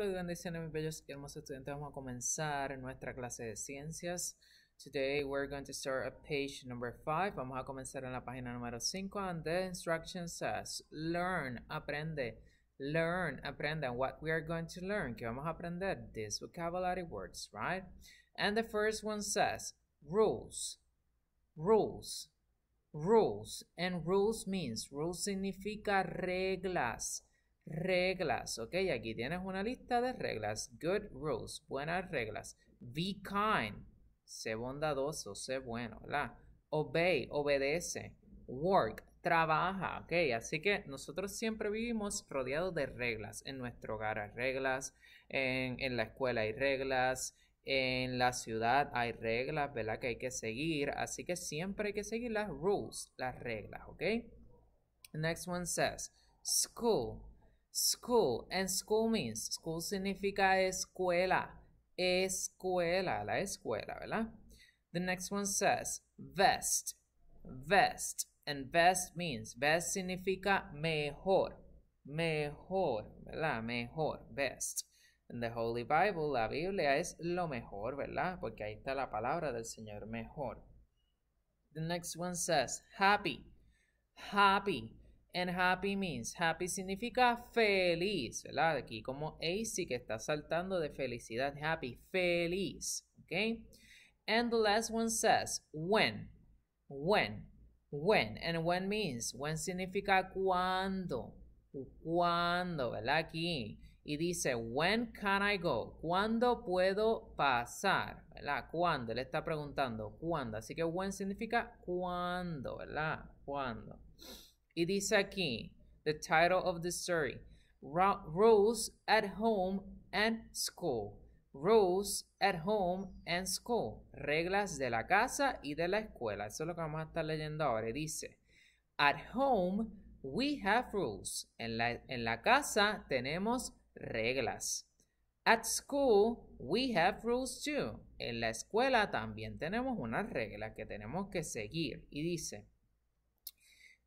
Y bendiciones, mis bellos y hermosos estudiantes. Vamos a comenzar nuestra clase de ciencias. Today we're going to start at page number 5. Vamos a comenzar en la página número 5 and the instruction says learn, aprende. Learn, aprende. And what we are going to learn, que vamos a aprender? These vocabulary words, right? And the first one says rules. Rules. Rules. And rules means, rules significa reglas reglas, ¿ok? Aquí tienes una lista de reglas. Good rules, buenas reglas. Be kind, sé bondadoso, sé bueno, ¿verdad? Obey, obedece. Work, trabaja, ¿ok? Así que nosotros siempre vivimos rodeados de reglas. En nuestro hogar hay reglas, en, en la escuela hay reglas, en la ciudad hay reglas, ¿verdad? Que hay que seguir. Así que siempre hay que seguir las rules, las reglas, ¿ok? Next one says, school. School. And school means, school significa escuela. Escuela, la escuela, ¿verdad? The next one says vest. Vest. And vest means, vest significa mejor. Mejor, ¿verdad? Mejor, best. In the Holy Bible, la Biblia es lo mejor, ¿verdad? Porque ahí está la palabra del Señor, mejor. The next one says happy. Happy. And happy means, happy significa feliz, ¿verdad? Aquí como AC que está saltando de felicidad, happy, feliz, ¿ok? And the last one says, when, when, when, and when means, when significa cuando, cuando, ¿verdad? Aquí, y dice, when can I go? ¿Cuándo puedo pasar? ¿Verdad? ¿Cuándo? Le está preguntando, ¿cuándo? Así que when significa cuándo, ¿verdad? ¿Cuándo? Y dice aquí, the title of the story, Rules at Home and School. Rules at Home and School. Reglas de la casa y de la escuela. Eso es lo que vamos a estar leyendo ahora. Dice, At home, we have rules. En la, en la casa tenemos reglas. At school, we have rules too. En la escuela también tenemos unas reglas que tenemos que seguir. Y dice,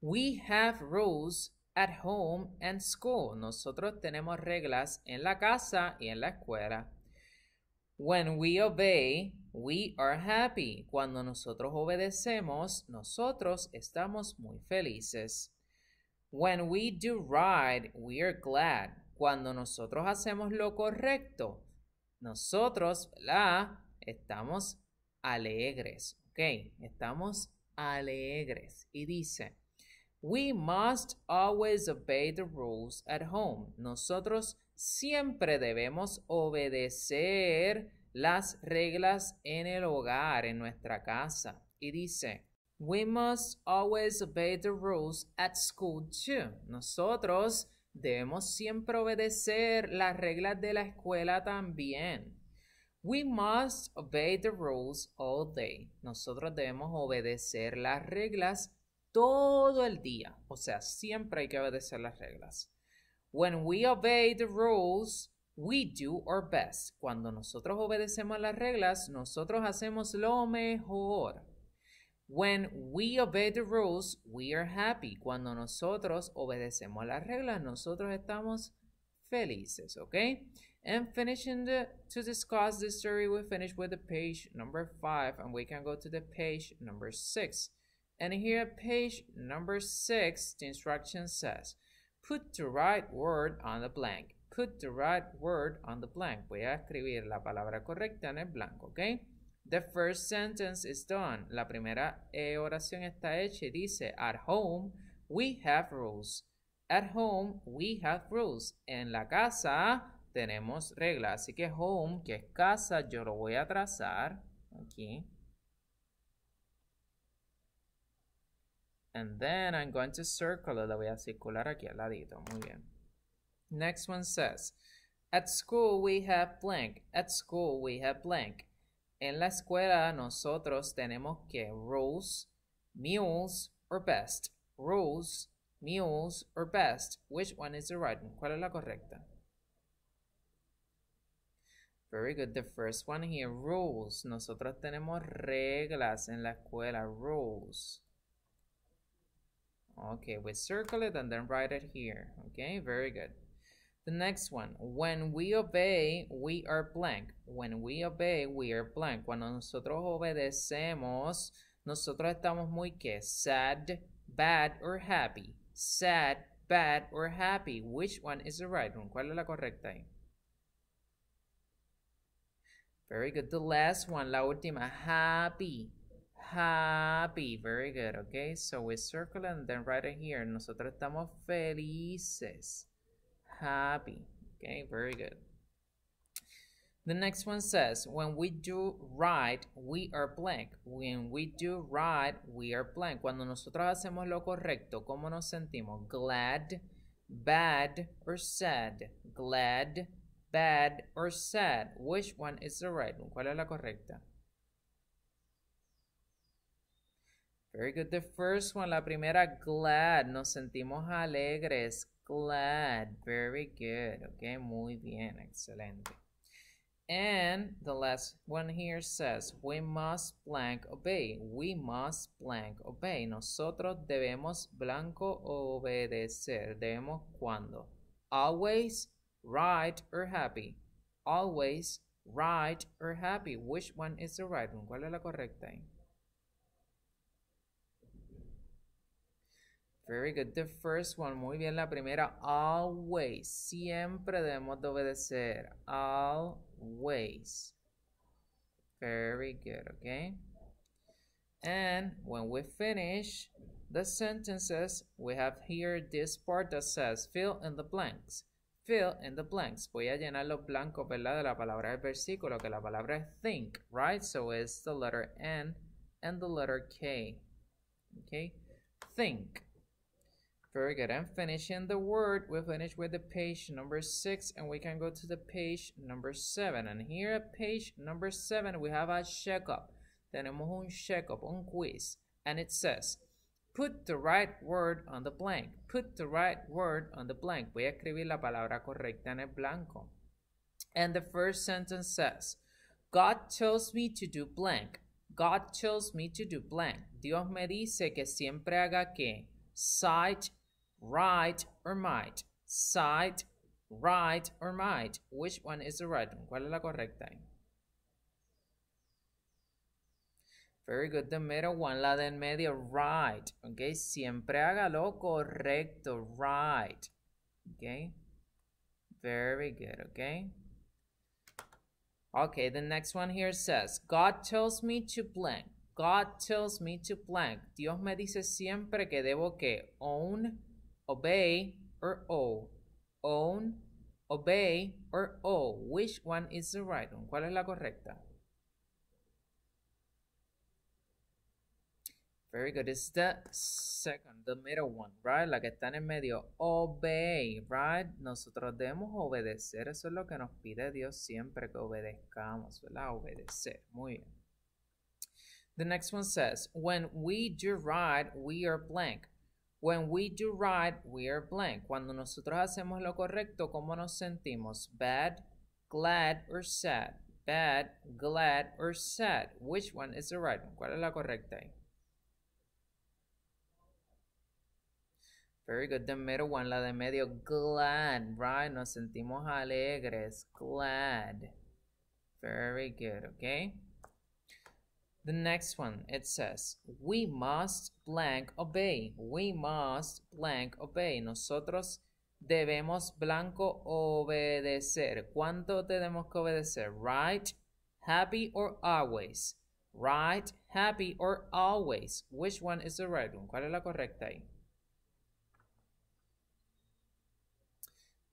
We have rules at home and school. Nosotros tenemos reglas en la casa y en la escuela. When we obey, we are happy. Cuando nosotros obedecemos, nosotros estamos muy felices. When we do right, we are glad. Cuando nosotros hacemos lo correcto, nosotros, la Estamos alegres, ¿ok? Estamos alegres. Y dice, We must always obey the rules at home. Nosotros siempre debemos obedecer las reglas en el hogar, en nuestra casa. Y dice, We must always obey the rules at school too. Nosotros debemos siempre obedecer las reglas de la escuela también. We must obey the rules all day. Nosotros debemos obedecer las reglas todo el día. O sea, siempre hay que obedecer las reglas. When we obey the rules, we do our best. Cuando nosotros obedecemos las reglas, nosotros hacemos lo mejor. When we obey the rules, we are happy. Cuando nosotros obedecemos las reglas, nosotros estamos felices, okay? And finishing the, to discuss this story, we finish with the page number five, and we can go to the page number six. And here page number six, the instruction says, put the right word on the blank. Put the right word on the blank. Voy a escribir la palabra correcta en el blanco, ¿ok? The first sentence is done. La primera eh, oración está hecha y dice, at home we have rules. At home we have rules. En la casa tenemos reglas. Así que home, que es casa, yo lo voy a trazar aquí. And then I'm going to circle it. Lo voy a circular aquí al ladito. Muy bien. Next one says, At school we have blank. At school we have blank. En la escuela nosotros tenemos que rules, mules, or best. Rules, mules, or best. Which one is the right one? ¿Cuál es la correcta? Very good. The first one here, rules. Nosotros tenemos reglas en la escuela. Rules. Okay, we circle it and then write it here. Okay, very good. The next one, when we obey, we are blank. When we obey, we are blank. Cuando nosotros obedecemos, nosotros estamos muy que sad, bad, or happy. Sad, bad, or happy. Which one is the right one? ¿Cuál es la correcta ahí? Very good. The last one, la última, happy. Happy. Very good. Okay, so we circle and then right here, nosotros estamos felices happy. Okay, very good. The next one says, when we do right, we are blank. When we do right, we are blank. Cuando nosotros hacemos lo correcto, ¿cómo nos sentimos? Glad, bad, or sad? Glad, bad, or sad? Which one is the right one? ¿Cuál es la correcta? Very good. The first one, la primera, glad. Nos sentimos alegres, glad. Very good. Okay, muy bien. Excelente. And the last one here says, we must blank obey. We must blank obey. Nosotros debemos blanco obedecer. Debemos cuando? Always, right, or happy. Always, right, or happy. Which one is the right one? ¿Cuál es la correcta Very good. The first one. Muy bien. La primera. Always. Siempre debemos de obedecer. Always. Very good. Okay. And when we finish the sentences, we have here this part that says fill in the blanks. Fill in the blanks. Voy a llenar los blancos, ¿verdad? De la palabra del versículo, que la palabra es think, right? So it's the letter N and the letter K. Okay. Think. Very good. I'm finishing the word. We finish with the page number six and we can go to the page number seven. And here at page number seven, we have a checkup. Tenemos un checkup, un quiz. And it says, put the right word on the blank. Put the right word on the blank. Voy a escribir la palabra correcta en el blanco. And the first sentence says, God tells me to do blank. God tells me to do blank. Dios me dice que siempre haga que. Cite right or might. Sight, right or might. Which one is the right one? ¿Cuál es la correcta? Very good. The middle one, la del medio, right. Okay, siempre haga lo correcto, right. Okay, very good. Okay. Okay, the next one here says, God tells me to blank. God tells me to blank. Dios me dice siempre que debo que own obey, or owe. Own, obey, or owe. Which one is the right one? ¿Cuál es la correcta? Very good. It's the second, the middle one, right? La que está en el medio. Obey, right? Nosotros debemos obedecer. Eso es lo que nos pide Dios siempre que obedezcamos, ¿verdad? Obedecer. Muy bien. The next one says, when we do right, we are blank. When we do right, we are blank. Cuando nosotros hacemos lo correcto, ¿cómo nos sentimos? Bad, glad, or sad? Bad, glad, or sad? Which one is the right one? ¿Cuál es la correcta ahí? Very good. The middle one, la de medio, glad, right? Nos sentimos alegres, glad. Very good, okay? The next one, it says, we must blank obey. We must blank obey. Nosotros debemos blanco obedecer. ¿Cuánto tenemos que obedecer? Right, happy, or always? Right, happy, or always? Which one is the right one? ¿Cuál es la correcta ahí?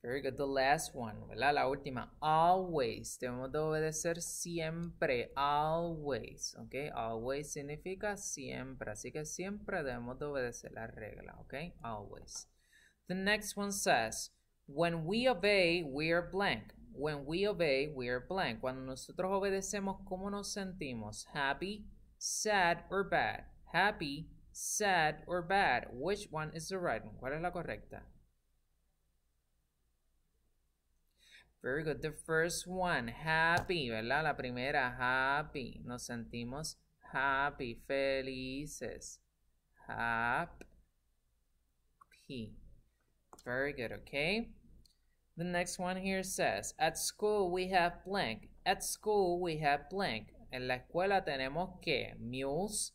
Very good. The last one. La última. Always. Debemos de obedecer siempre. Always. ¿Ok? Always significa siempre. Así que siempre debemos de obedecer la regla. ¿Ok? Always. The next one says, when we obey, we are blank. When we obey, we are blank. Cuando nosotros obedecemos, ¿cómo nos sentimos? Happy, sad, or bad? Happy, sad, or bad? Which one is the right one? ¿Cuál es la correcta? Very good. The first one, happy, ¿verdad? La primera, happy. Nos sentimos happy, felices. Happy. Very good, okay? The next one here says, at school we have blank. At school we have blank. En la escuela tenemos que mules,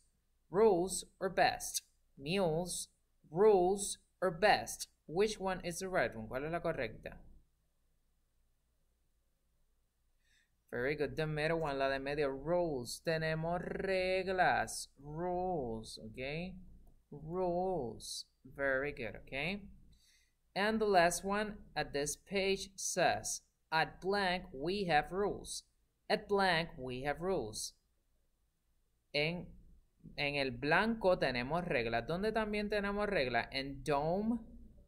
rules, or best. Mules, rules, or best. Which one is the right one? ¿Cuál es la correcta? Very good. The middle one, la de medio, rules. Tenemos reglas. Rules, okay? Rules. Very good, okay? And the last one at this page says, at blank, we have rules. At blank, we have rules. En, en el blanco tenemos reglas. ¿Dónde también tenemos reglas? En dome,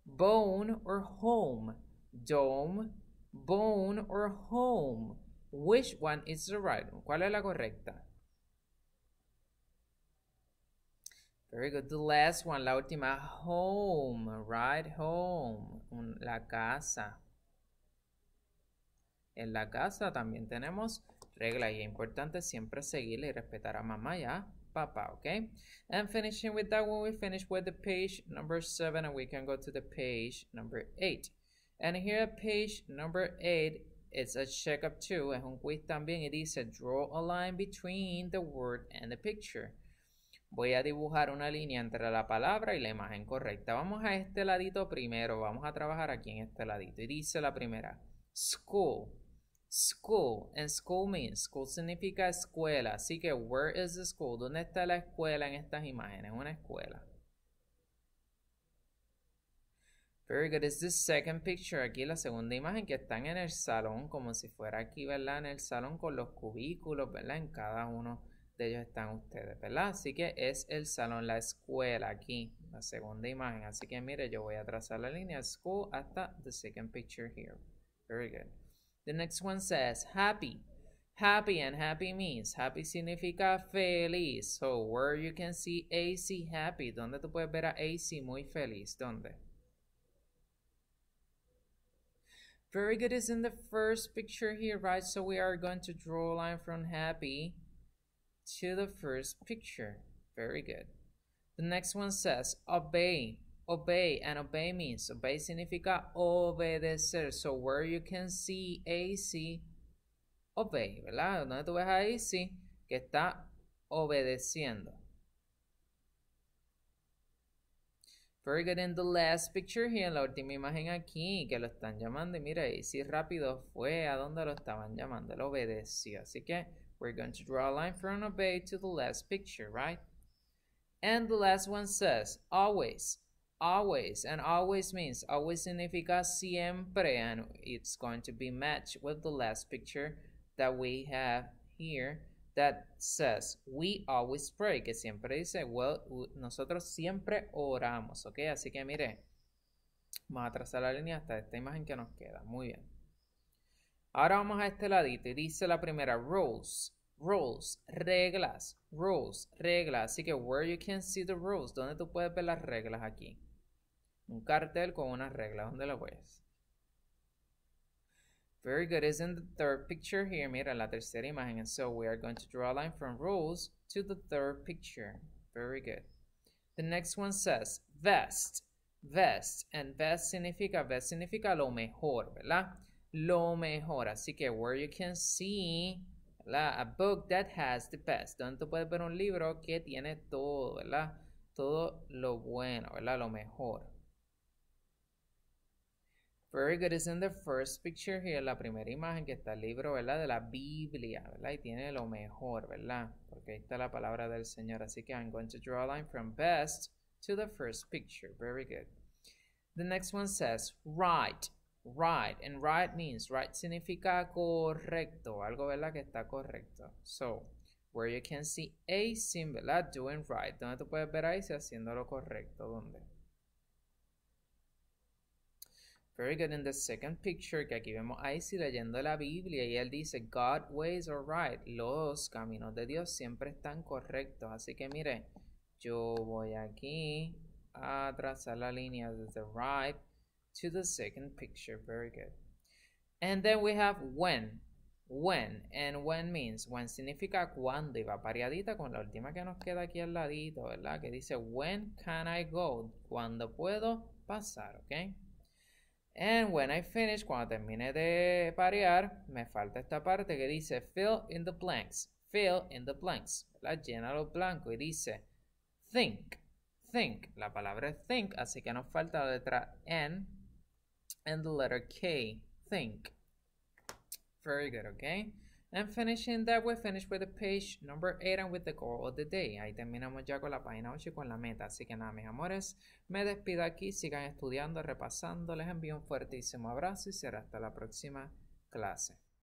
bone, or home. Dome, bone, or home. Which one is the right one? ¿Cuál es la correcta? Very good. The last one, la última, home, right? Home, la casa. En la casa también tenemos reglas y es importante siempre seguirle y respetar a mamá y a papá, okay? And finishing with that one, we finish with the page number seven and we can go to the page number eight. And here page number eight, it's a checkup too, es un quiz también y dice, draw a line between the word and the picture. Voy a dibujar una línea entre la palabra y la imagen correcta. Vamos a este ladito primero. Vamos a trabajar aquí en este ladito. Y dice la primera, school. School. And school means, school significa escuela. Así que, where is the school? ¿Dónde está la escuela en estas imágenes? Una escuela. Very good. Is the second picture. Aquí la segunda imagen que están en el salón, como si fuera aquí, ¿verdad? En el salón con los cubículos, ¿verdad? En cada uno de ellos están ustedes, ¿verdad? Así que es el salón, la escuela aquí, la segunda imagen. Así que mire, yo voy a trazar la línea school hasta the second picture here. Very good. The next one says happy. Happy and happy means happy significa feliz. So where you can see AC happy. ¿Dónde tú puedes ver a AC muy feliz? ¿Dónde? Very good is in the first picture here, right? So we are going to draw a line from happy to the first picture. Very good. The next one says obey. Obey and obey means obey significa obedecer. So where you can see AC, obey, ¿verdad? Donde tú ves a AC que está obedeciendo. Very good. In the last picture here, en la última imagen aquí, que lo están llamando. Y mira, AC rápido fue a donde lo estaban llamando. Él obedeció. Así que we're going to draw a line from obey to the last picture, right? And the last one says, always, always, and always means, always significa siempre, and it's going to be matched with the last picture that we have here that says, we always pray, que siempre dice, well, nosotros siempre oramos, ok? Así que mire, vamos a trazar la línea hasta esta imagen que nos queda, muy bien. Ahora vamos a este ladito y dice la primera, rules, rules, reglas, rules, reglas. Así que where you can see the rules, ¿dónde tú puedes ver las reglas aquí? Un cartel con unas reglas, ¿dónde lo ves? Very good. Is in the third picture here. Mira la tercera imagen. And so we are going to draw a line from rules to the third picture. Very good. The next one says vest. Vest. And vest significa, vest significa lo mejor, ¿verdad? lo mejor. Así que where you can see ¿verdad? a book that has the best. Donde tú puedes ver un libro que tiene todo, ¿verdad? Todo lo bueno, ¿verdad? Lo mejor. Very good is in the first picture here, la primera imagen que está el libro, ¿verdad? De la Biblia, ¿verdad? Y tiene lo mejor, ¿verdad? Porque ahí está la palabra del Señor. Así que I'm going to draw a line from best to the first picture. Very good. The next one says right. right. And right means, right significa correcto, algo, ¿verdad? Que está correcto. So, where you can see a sim, ¿verdad? Doing right. ¿Dónde tú puedes ver ahí si haciendo lo correcto? ¿Dónde? Very good. In the second picture, que aquí vemos a Icy leyendo la Biblia y él dice, God ways are right. Los caminos de Dios siempre están correctos. Así que mire, yo voy aquí a trazar la línea desde right to the second picture. Very good. And then we have when. When. And when means, when significa cuando. Y va pariadita con la última que nos queda aquí al ladito, ¿verdad? Que dice, when can I go? Cuando puedo pasar, ¿ok? And when I finish, cuando termine de parear, me falta esta parte que dice fill in the blanks. Fill in the blanks. La llena los blancos y dice think. Think. La palabra es think, así que nos falta la letra N and the letter K. Think. Very good, okay? And finishing that, we finish with the page number 8 and with the goal of the day. Ahí terminamos ya con la página 8 y con la meta. Así que nada, mis amores, me despido aquí. Sigan estudiando, repasando. Les envío un fuertísimo abrazo y será hasta la próxima clase.